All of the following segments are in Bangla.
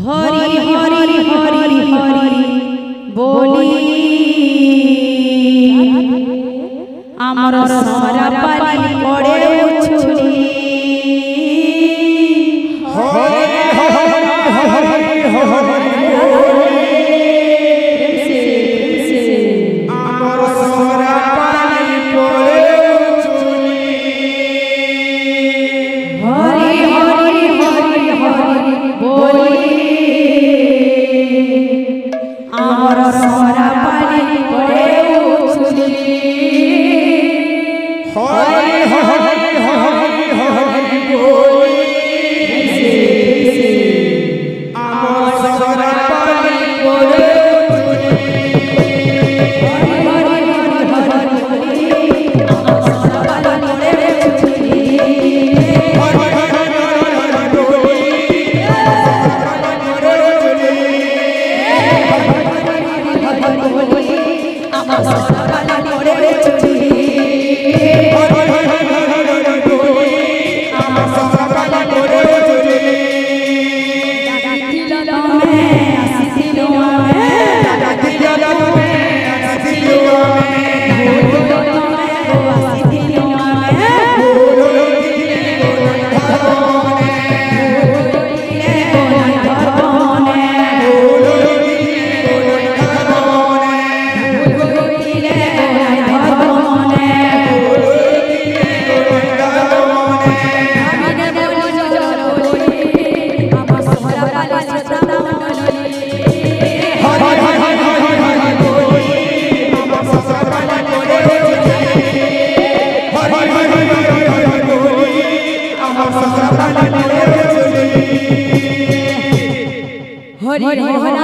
হরি হরি হরি হরি বলি আমার সারা পালি পড়ে চুলি হরি হরি হরি হরি বলি আমার 哎。হরি Hari Hari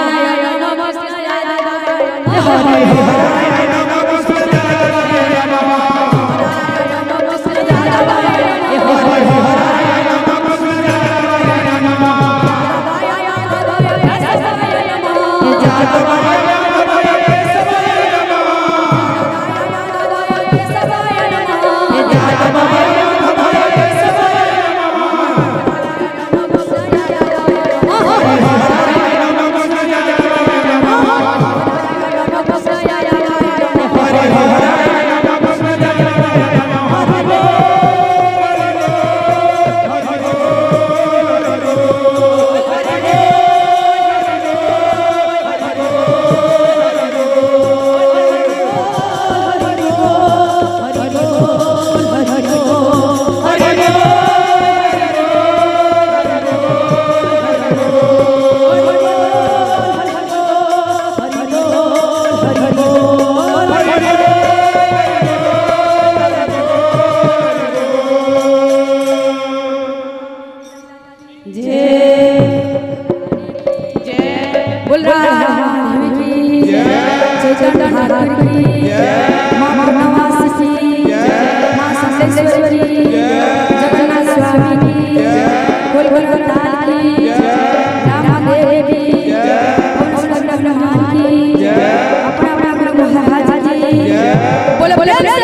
olha, olha, olha.